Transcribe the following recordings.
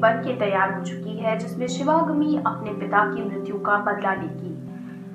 बन के तैयार हो चुकी है, जिसमें शिवागमी अपने पिता की मृत्यु का बदला लेगी।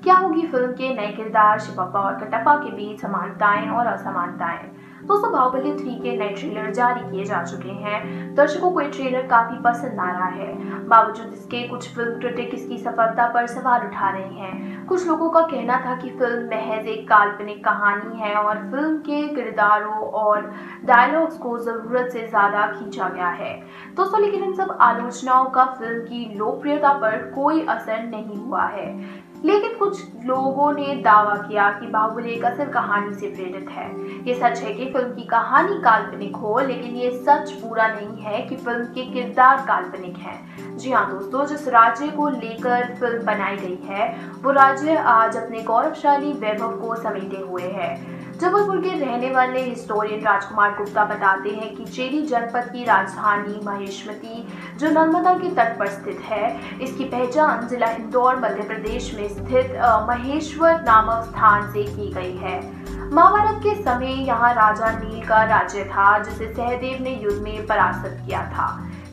क्या होगी फ़िल्म के नए किरदार, शिवप्पा और कटप्पा के बीच समानताएँ और असमानताएँ? दोस्तों बाहुबली थ्री के नए ट्रेलर जारी किए जा चुके हैं। दर्शकों को ये ट्रेलर काफ़ी पसंद आ रहा है। बावजूद इसके कुछ फ़िल्म क्रिटिक इसकी सफलता पर सवाल उठा रहे हैं। कुछ लोगों का कहना था कि फ़िल्म महज एक काल्पनिक कहानी है और फ़िल्म के किरदारों और डायलॉग्स को ज़रूरत से ज़्यादा खींचा गया है। दोस्तों, लेकिन इन सब आलोचनाओं का फ़िल्म की लोकप्रियता पर कोई असर नहीं हुआ है। लेकिन कुछ लोगों ने दावा किया कि बाहुबली एक असल कहानी से प्रेरित है। ये सच है कि फ़िल्म की कहानी काल्पनिक हो, लेकिन ये सच पूरा नहीं है कि फ़िल्म के किरदार काल्पनिक हैं। जी हाँ दोस्तों, जिस राज्य को लेकर फ़िल्म बनाई गई है, वो राज्य आज अपने गौरवशाली वैभव को समेटे हुए है। जबलपुर के रहने वाले हिस्टोरियन राजकुमार गुप्ता बताते हैं कि चेरी जनपद की राजधानी महेशमती, जो नर्मदा के तट पर स्थित है, इसकी पहचान जिला इंदौर, मध्य प्रदेश में स्थित महेश्वर नामक स्थान से की गई है। महाभारत के समय यहाँ राजा नील का राज्य था, जिसे सहदेव ने युद्ध में परास्त किया था।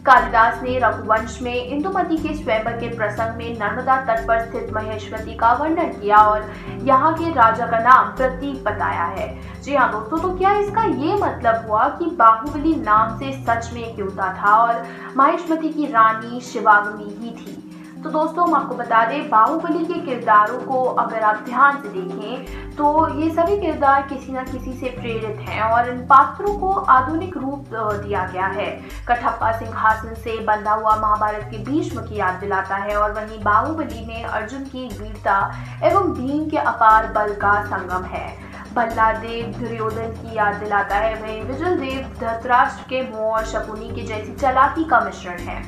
कालिदास ने रघुवंश में इंदुमती के स्वयंवर के प्रसंग में नर्मदा तट पर स्थित महेशवती का वर्णन किया और यहाँ के राजा का नाम प्रतीक बताया है। जी हाँ दोस्तों तो क्या इसका ये मतलब हुआ कि बाहुबली नाम से सच में एक योद्धा था और महेशमती की रानी शिवागमी ही थी? तो दोस्तों, हम आपको बता दें, बाहुबली के किरदारों को अगर आप ध्यान से देखें तो ये सभी किरदार किसी न किसी से प्रेरित हैं और इन पात्रों को आधुनिक रूप दिया गया है। कठप्पा सिंहासन से बंधा हुआ महाभारत के भीष्म की याद दिलाता है और वहीं बाहुबली में अर्जुन की वीरता एवं भीम के अपार बल का संगम है। देव दुर्योधन की याद दिलाता है, वही विजल देव धृतराष्ट्र के मोह और शकुनी के जैसी चलाकी का मिश्रण है।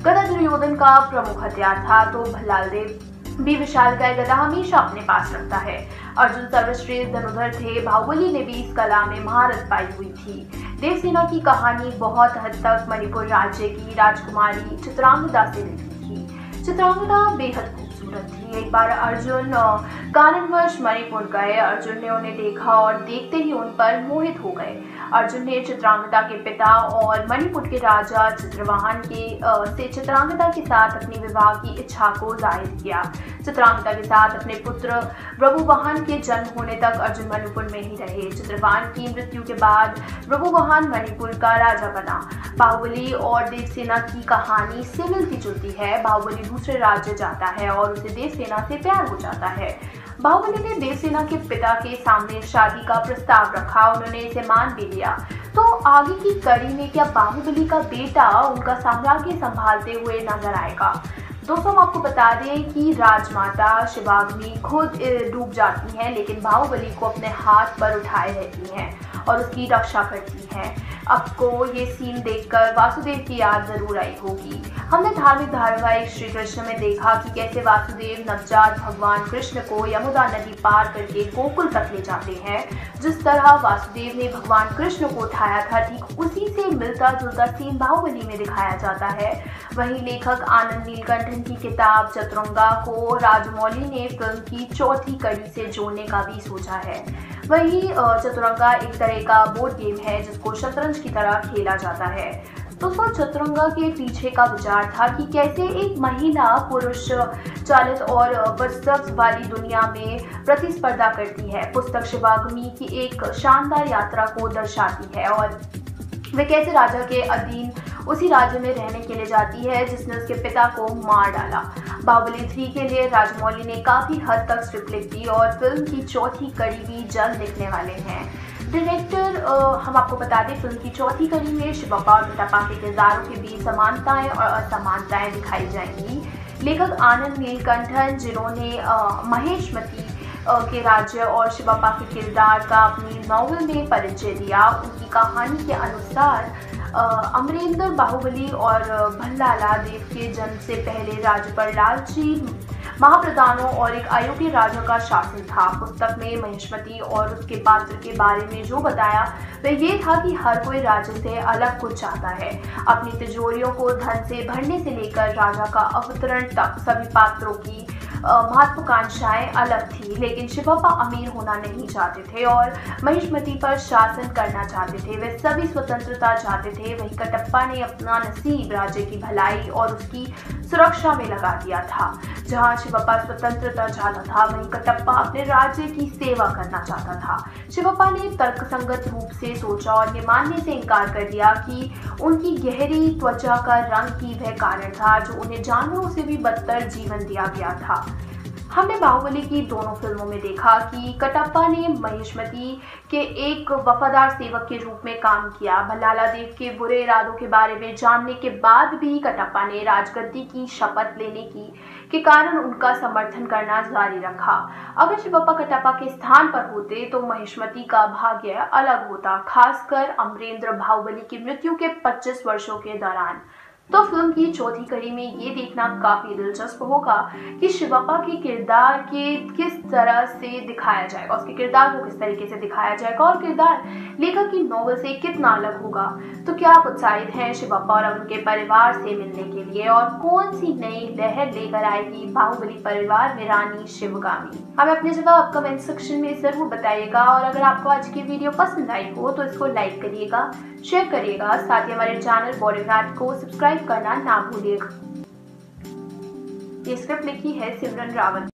गदा दुर्योधन का प्रमुख हथियार था तो भल्लाल देव भी विशाल का गदा हमेशा अपने पास रखता है। अर्जुन सर्वश्रेष्ठ धनुधर थे, बाहुबली ने भी इस कला में महारत पाई हुई थी। देवसेना की कहानी बहुत हद तक मणिपुर राज्य की राजकुमारी चित्रांगदा से लिखी थी। चित्रांगदा बेहद खूबसूरत थी। एक बार अर्जुन कारणवश मणिपुर गए अर्जुन ने उन्हें देखा और देखते ही उन पर मोहित हो गए। अर्जुन ने चित्रांगदा के पिता और मणिपुर के राजा चित्रवाहन के से चित्रांगदा के साथ अपनी विवाह की इच्छा को ज़ाहिर किया। चित्रांगदा के साथ अपने पुत्र प्रभुवाहन के जन्म होने तक अर्जुन मणिपुर में ही रहे। चित्रवाहन की मृत्यु के बाद प्रभुवाहन मणिपुर का राजा बना। बाहुबली और देवसेना की कहानी से मिलती जुलती है। बाहुबली दूसरे राज्य जाता है और उसे देवसेना से प्यार हो जाता है। बाहुबली ने देवसेना के पिता के सामने शादी का प्रस्ताव रखा, उन्होंने इसे मान भी लिया। तो आगे की कड़ी में क्या बाहुबली का बेटा उनका साम्राज्य संभालते हुए नज़र आएगा? दोस्तों हम आपको बता दें कि राजमाता शिवाग्नि खुद डूब जाती हैं, लेकिन बाहुबली को अपने हाथ पर उठाए रहती हैं और उसकी रक्षा करती हैं। आपको ये सीन देखकर वासुदेव की याद ज़रूर आई होगी। हमने धार्मिक धारावाहिक श्री कृष्ण में देखा कि कैसे वासुदेव नवजात भगवान कृष्ण को यमुना नदी पार करके गोकुल तक ले जाते हैं। जिस तरह वासुदेव ने भगवान कृष्ण को उठाया था, ठीक उसी से मिलता जुलता सीन बाहुबली में दिखाया जाता है। वहीं लेखक आनंद नीलकंठन की किताब चतुरंगा को राजमौली ने फ़िल्म की चौथी कड़ी से जोड़ने का भी सोचा है। वही चतुरंगा एक तरह का बोर्ड गेम है जिसको शतरंज की तरह खेला जाता है। दोस्तों, चतुरंगा के पीछे का विचार था कि कैसे एक महिला पुरुष चालित और पुस्तक वाली दुनिया में प्रतिस्पर्धा करती है। पुस्तक शिवागमी की एक शानदार यात्रा को दर्शाती है और वे कैसे राजा के अधीन उसी राज्य में रहने के लिए जाती है, जिसने उसके पिता को मार डाला। बाहुबली थ्री के लिए राजमौली ने काफ़ी हद तक स्क्रिप्ट लिख और फ़िल्म की चौथी कड़ी भी जल्द दिखने वाले हैं। डायरेक्टर हम आपको बता दें फ़िल्म की चौथी कड़ी में शिवप्पा और पितापा के किरदारों के बीच समानताएँ और असमानताएँ दिखाई जाएँगी। लेखक आनंद नीलकंठन, जिन्होंने महेशमती के राज्य और शिवप्पा के किरदार का अपनी नॉवल में परिचय दिया, उनकी कहानी के अनुसार अमरेंद्र बाहुबली और भल्लाला देव के जन्म से पहले राज्य पर लालची महाप्रधानों और एक अयोग्य राजा का शासन था। पुस्तक में महिष्मति और उसके पात्र के बारे में जो बताया, वह ये था कि हर कोई राज्य से अलग कुछ चाहता है। अपनी तिजोरियों को धन से भरने से लेकर राजा का अवतरण तक सभी पात्रों की महत्वाकांक्षाएँ अलग थी, लेकिन शिवप्पा अमीर होना नहीं चाहते थे और महिष्मति पर शासन करना चाहते थे। वे सभी स्वतंत्रता चाहते थे। वही कटप्पा ने अपना नसीब राज्य की भलाई और उसकी सुरक्षा में लगा दिया था, जहाँ शिवप्पा स्वतंत्रता चाहता था। वहीं कटप्पा अपने राज्य की सेवा करना चाहता था। शिवप्पा ने तर्कसंगत रूप से सोचा और ये मानने से इनकार कर दिया कि उनकी गहरी त्वचा का रंग ही वह कारण था, जो उन्हें जानवरों से भी बदतर जीवन दिया गया था। हमने बाहुबली की दोनों फ़िल्मों में देखा कि कटप्पा ने महिष्मति के एक वफादार सेवक के रूप में काम किया। भल्लाला देव के बुरे इरादों के बारे में जानने के बाद भी कटप्पा ने राजगद्दी की शपथ लेने की, के कारण उनका समर्थन करना जारी रखा। अगर शिवप्पा कटप्पा के स्थान पर होते तो महिष्मति का भाग्य अलग होता, खासकर अमरेंद्र बाहुबली की मृत्यु के 25 वर्षों के दौरान। तो फ़िल्म की चौथी कड़ी में ये देखना काफ़ी दिलचस्प होगा कि शिवप्पा के किरदार के किस तरह से दिखाया जाएगा, उसके किरदार को किस तरीके से दिखाया जाएगा और किरदार लेखक की नॉवल से कितना अलग होगा। तो क्या आप उत्साहित हैं शिवप्पा और उनके परिवार से मिलने के लिए? और कौन सी नई लहर लेकर आएगी बाहुबली परिवार में रानी शिवगामी? हमें अपने जवाब कमेंट सेक्शन में ज़रूर बताइएगा और अगर आपको आज की वीडियो पसंद आई हो तो इसको लाइक करिएगा शेयर करिएगा। साथ ही हमारे चैनल बॉडीगार्ड को सब्सक्राइब करना ना भूलिएगा। ये स्क्रिप्ट लिखी है सिमरन रावत।